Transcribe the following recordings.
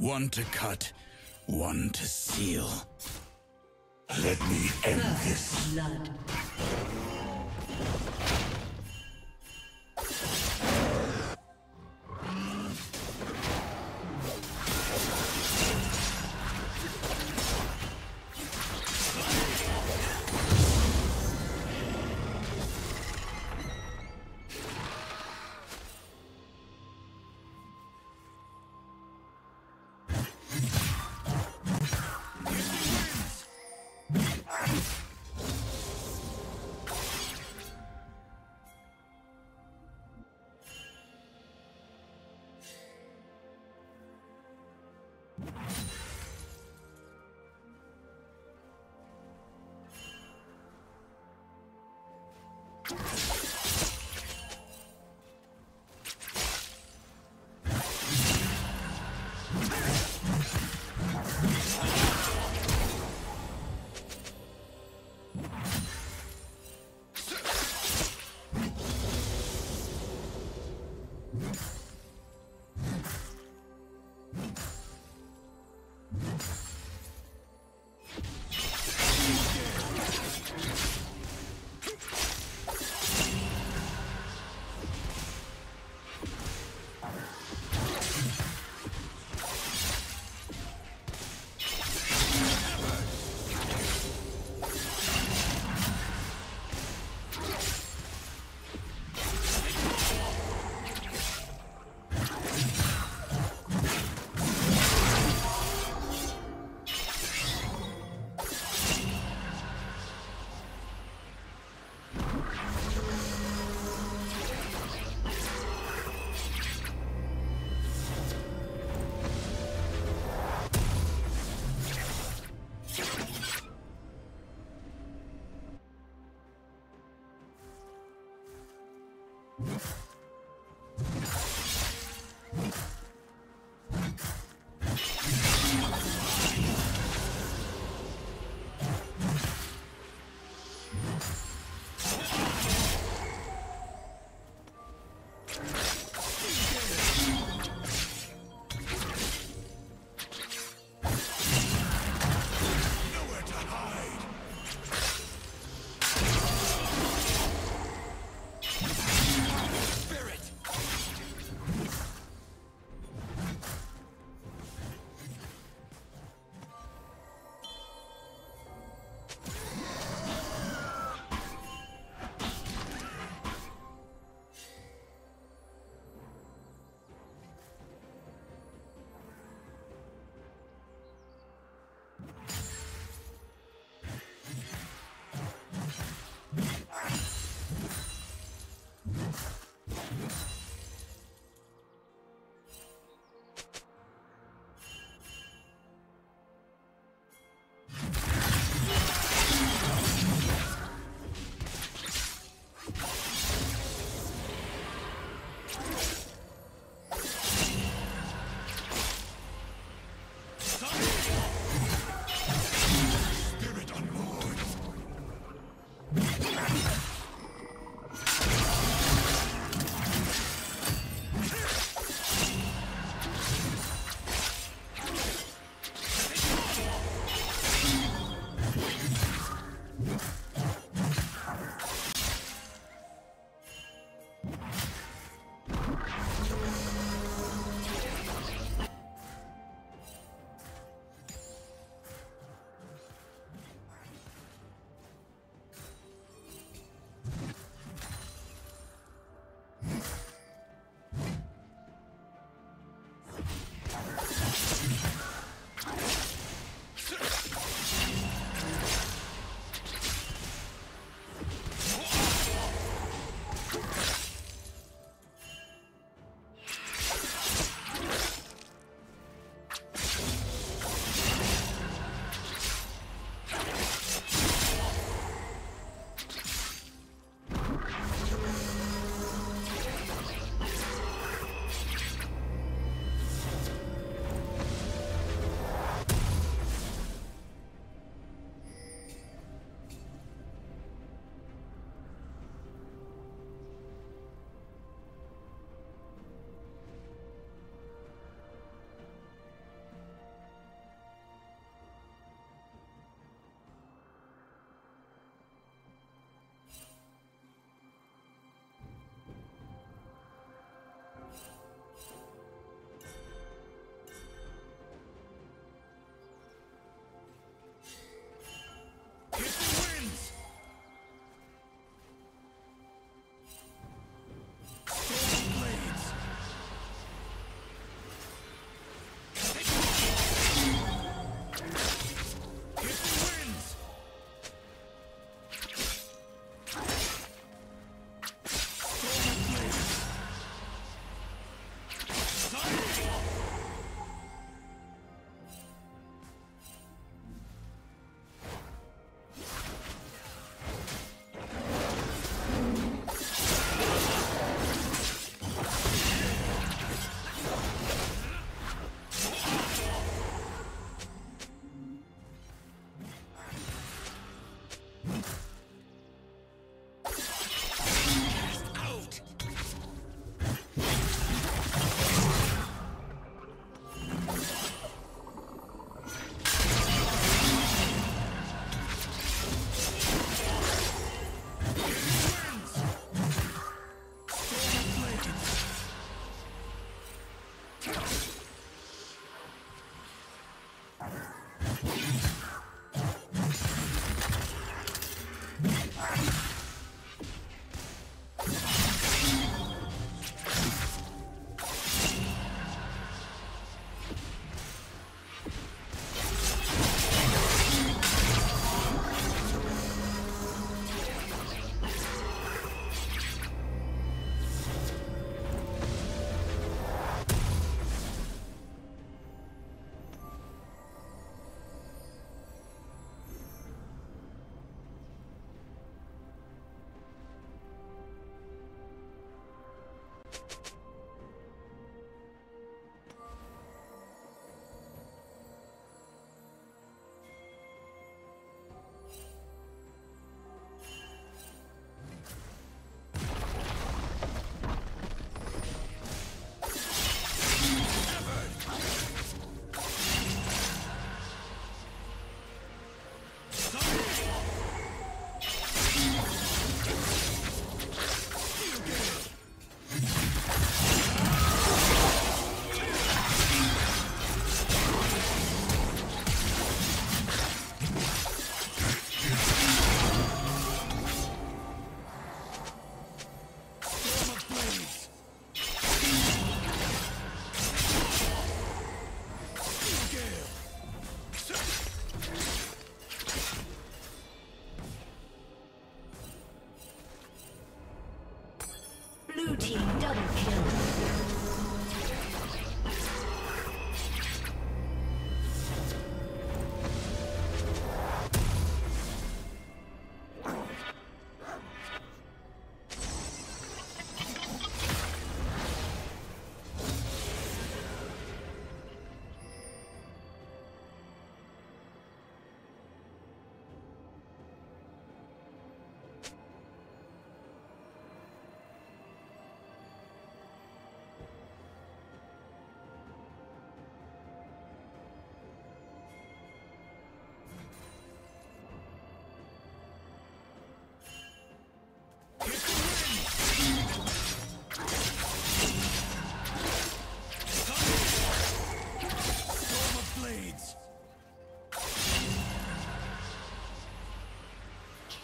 One to cut, one to seal. Let me end this. Blood.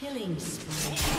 Killing spree.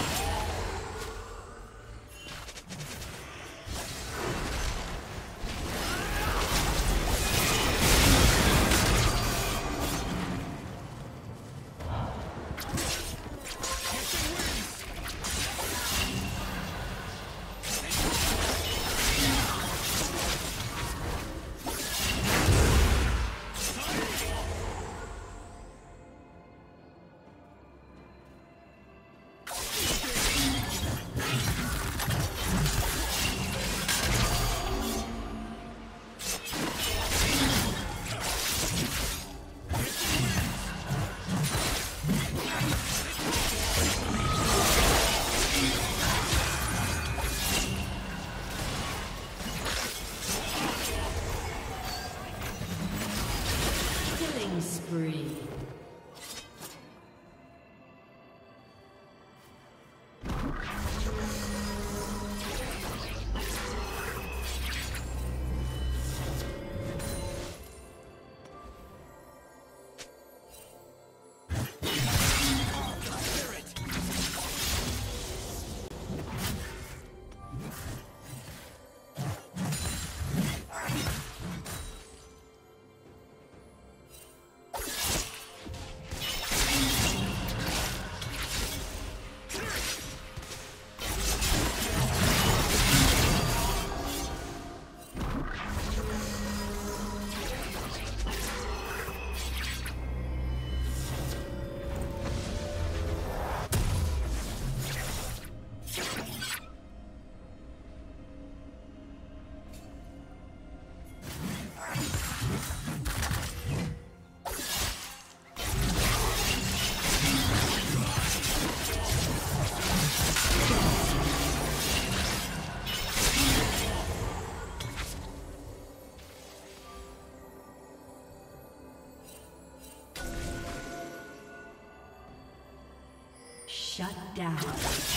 Shut down.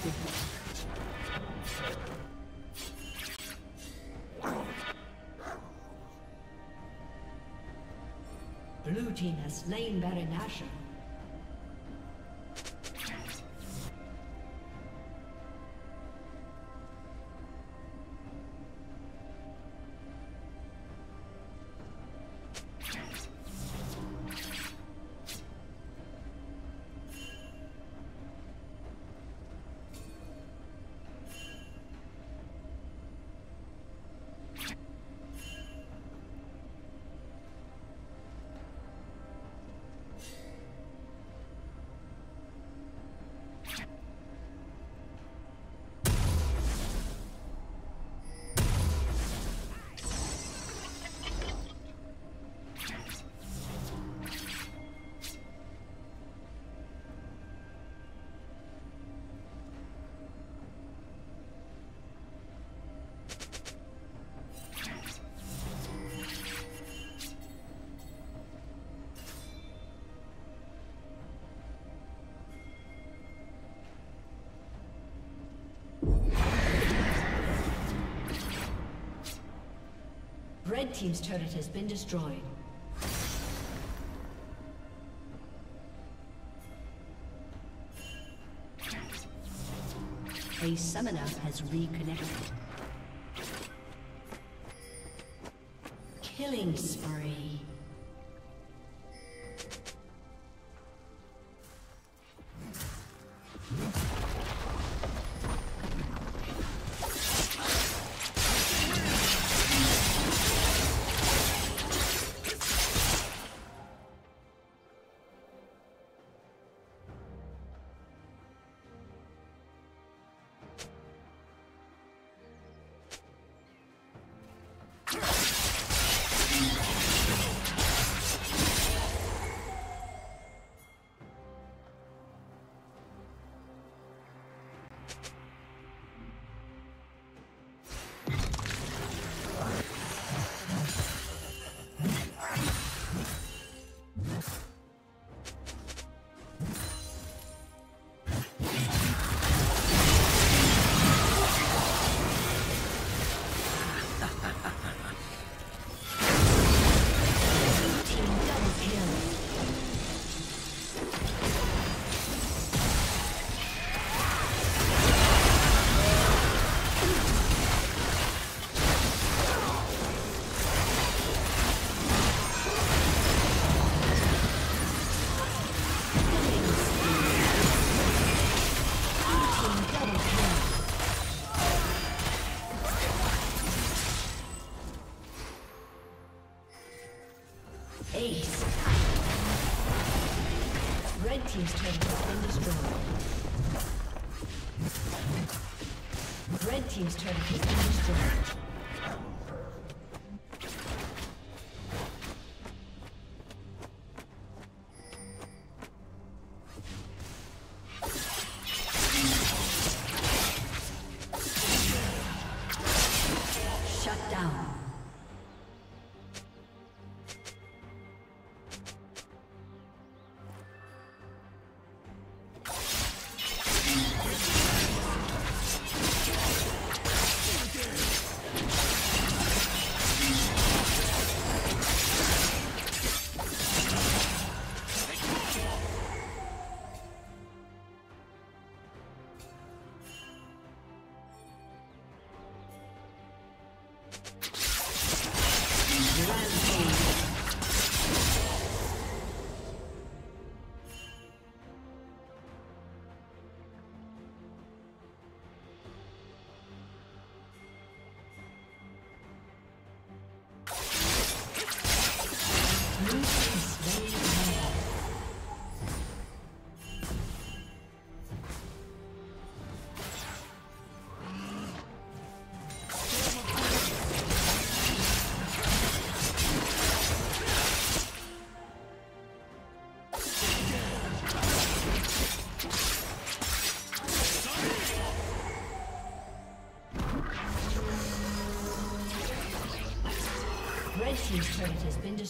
detected. Blue team has slain Baron Nashor. Team's turret has been destroyed. A summoner has reconnected. Killing spree.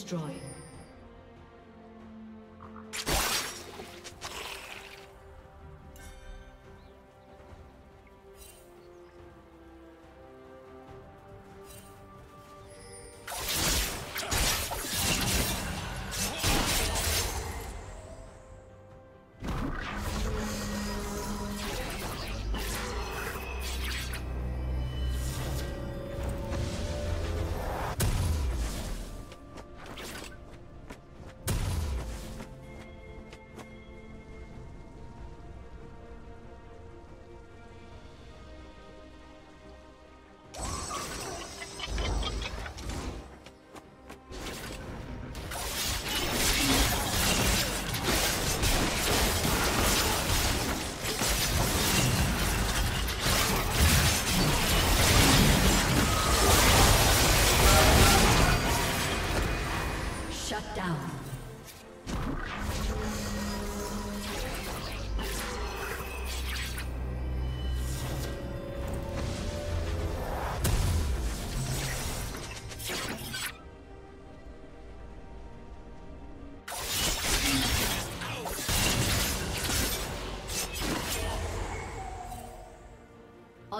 Destroyed.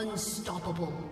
Unstoppable.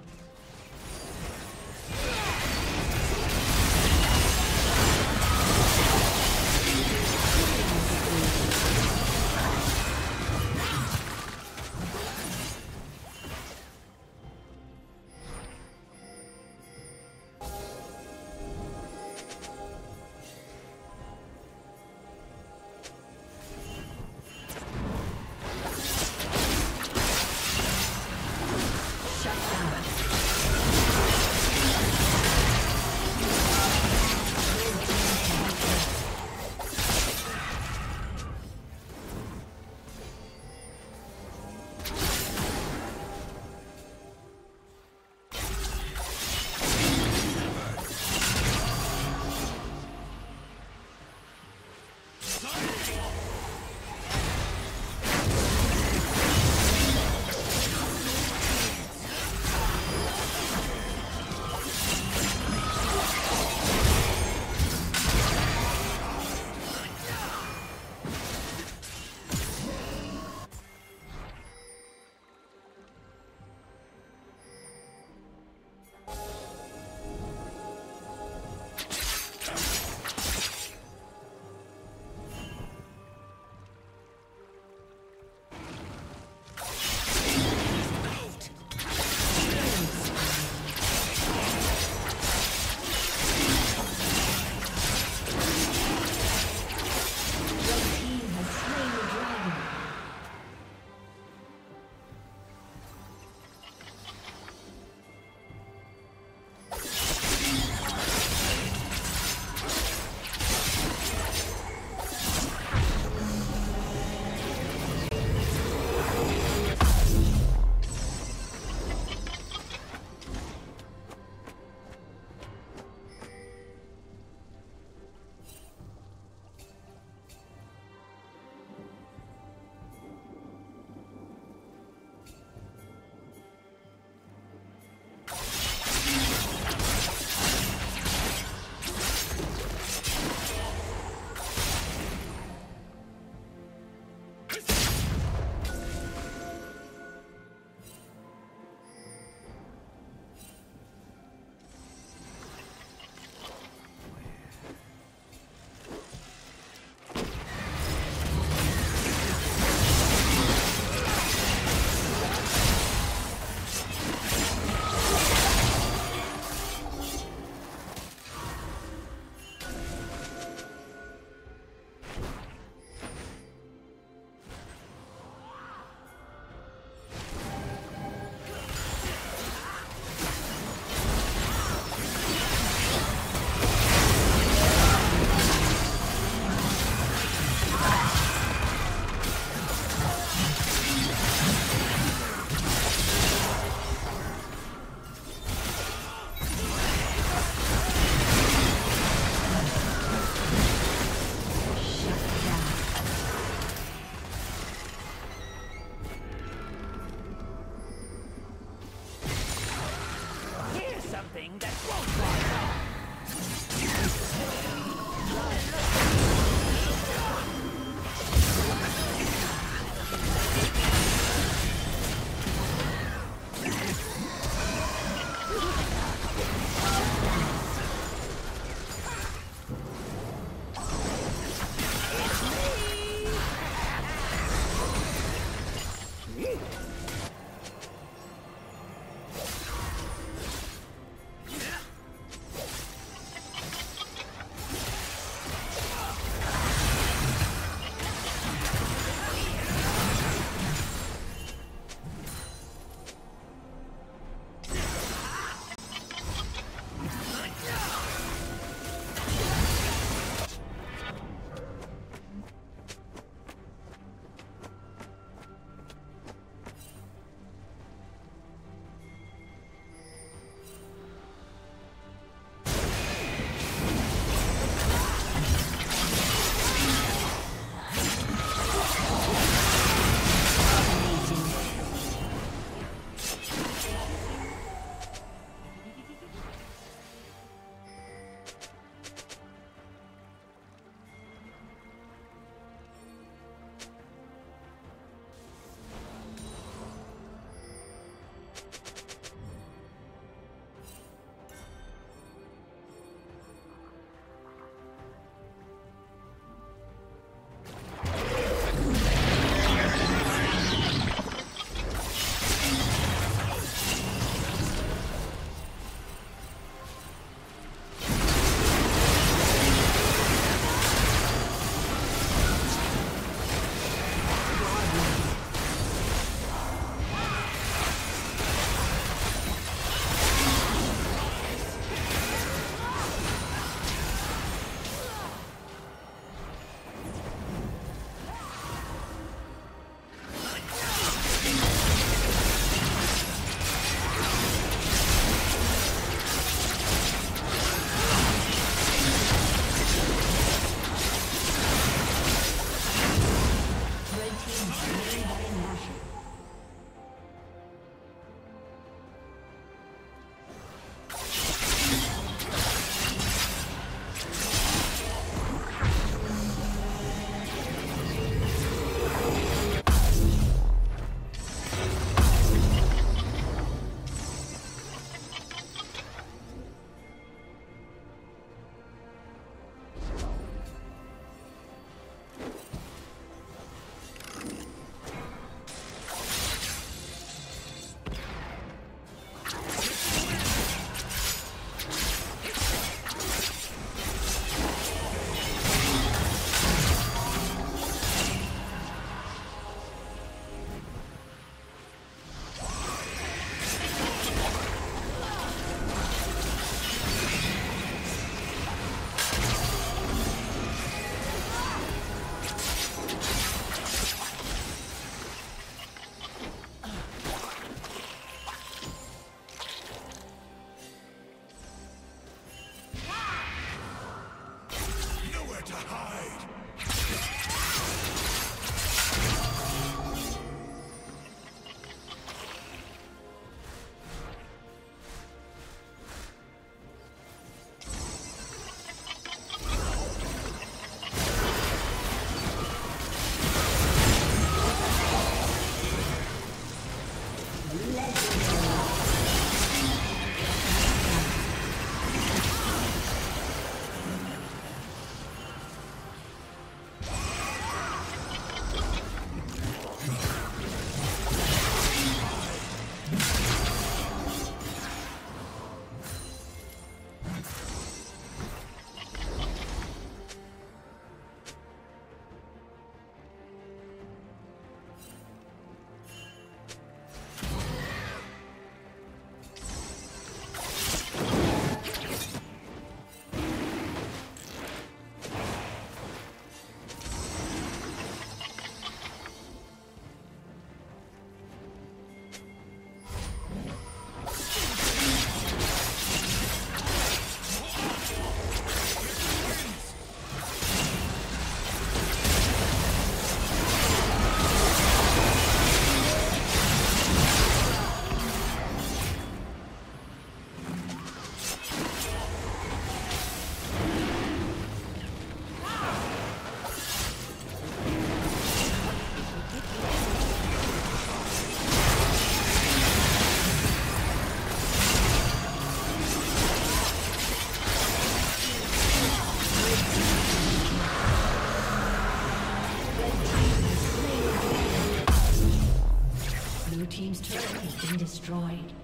Destroyed.